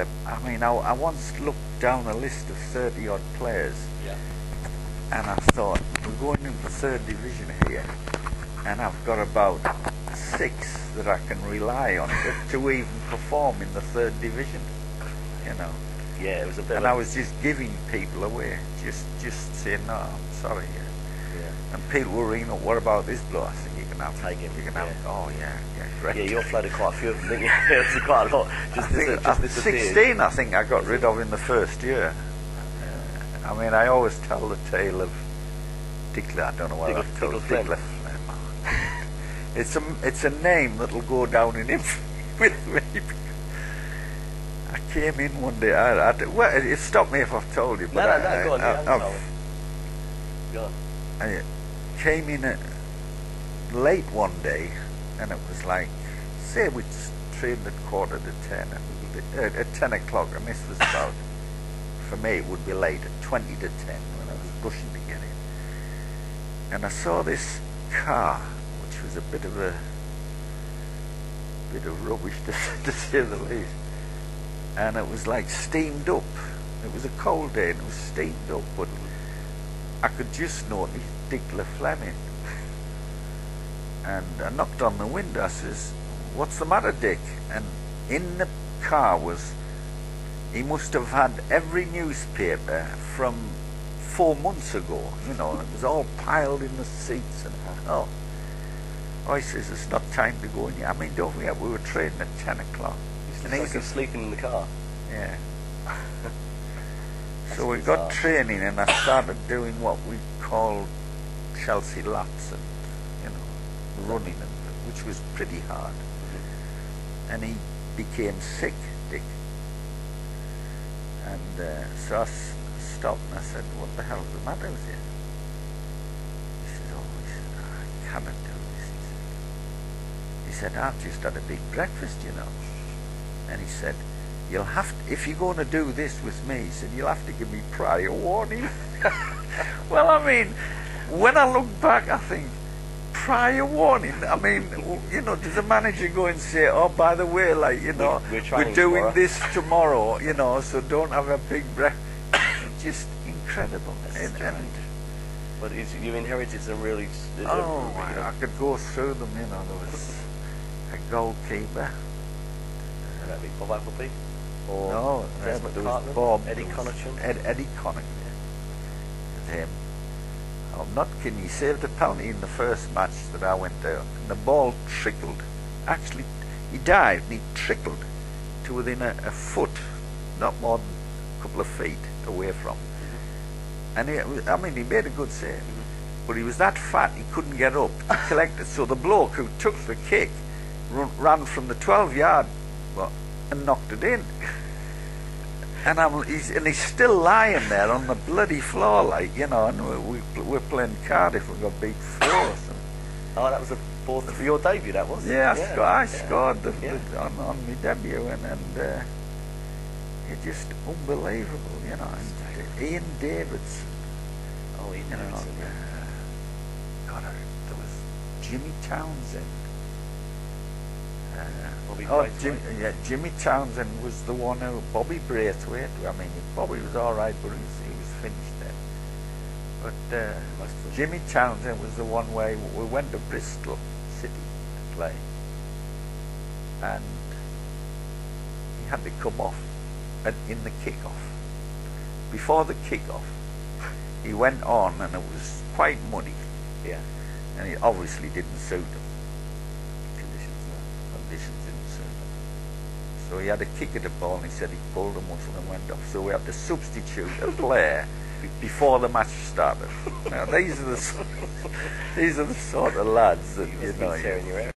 a, I mean, I, I once looked down a list of 30 odd players Yeah. and I thought, we're going into the third division here, and I've got about six that I can rely on to, even perform in the third division, you know. Yeah, it was a bit And I was just giving people away, just just saying, no, I'm sorry. Yeah." yeah. And people were ringing up, what about this bloke? I said, you can have Take him, You can have yeah. Oh, yeah, yeah, great. Yeah, you offloaded quite a few of them, didn't you? it was quite a lot. I Just, think, dis- just 16, I think I got rid of in the first year. Uh, I mean, I always tell the tale of Dickler. I don't know Dickler- I've told Dicky Le Flem. Dicky Le Flem. It's a, it's a name that'll go down in infamy with me. I came in one day. I, I, well, it stopped me if I've told you. No, But no, I, no, go on, I, yeah, I, sorry. Go on. I came in at late one day, and it was like, say we trained at quarter to ten, and, uh, at ten o'clock, and this was about, for me it would be late, at twenty to ten, when I was rushing to get in. And I saw this car, which was a bit of a, bit of rubbish to, to say the least, and it was like steamed up. It was a cold day, and it was steamed up, but I could just notice Dickler Fleming. And I knocked on the window. I says, "What's the matter, Dick?" And in the car was he must have had every newspaper from four months ago. You know, and it was all piled in the seats. And oh, oh, he says it's not time to go in yet. I mean, don't forget we were training at ten o'clock. It's And he sleeping in the car. yeah. We got training, and I started doing what we called Chelsea laps and you know running, and which was pretty hard. And he became sick, Dick. And uh, so I s- stopped and I said, "What the hell's the matter with you?" He said, "Oh, he said, I cannot do this." He said, he said, "I've just had a big breakfast, you know." And he said, "You'll have to, if you're going to do this with me," he said, "you'll have to give me prior warning." well, I mean, when I look back, I think prior warning. I mean, you know, does the manager go and say, "Oh, by the way, like you know, we're training doing tomorrow." this tomorrow," you know, so don't have a big breath. Just incredible. And- and- But you inherited some really. Oh, you know, I could go through them, you know. There was a goalkeeper. That'd be Bob Appleby? Or No, Des there, was? Bob. Eddie Connachan? Ed, Eddie Connick, yeah. Him. I'm not kidding. He saved a penalty in the first match that I went there, and the ball trickled. Actually, he dived and he trickled to within a, a foot, not more than a couple of feet away from. Mm-hmm. And he, I mean, he made a good save, mm-hmm. but he was that fat he couldn't get up to collect it. So the bloke who took the kick run, ran from the 12 yard well, and knocked it in. And I'm, he's, and he's still lying there on the bloody floor, like you know. And we, we, we're playing Cardiff. We got beat fourth. And, Oh, that was the fourth for your debut. That was. yeah, I, sco- I yeah. scored the, Yeah. the, on, on my debut, and, and uh, it's just unbelievable, you know. And Ian Davidson, Oh, Ian you know. Uh, God, there was Jimmy Townsend. Bobby oh, Jim, yeah, Jimmy Townsend was the one who Bobby Braithwaite. I mean, Bobby was all right, but he was, he was finished then. But uh, Most of them. Jimmy Townsend was the one way we went to Bristol City to play, and he had to come off at, in the kick-off. Before the kick-off, he went on, and it was quite muddy, Yeah. and it obviously didn't suit him. Conditions. Didn't suit him. So he had a kick at the ball, and he said he pulled a muscle and went off. So we had to substitute a player before the match started. now these are the these are the sort of lads that You know.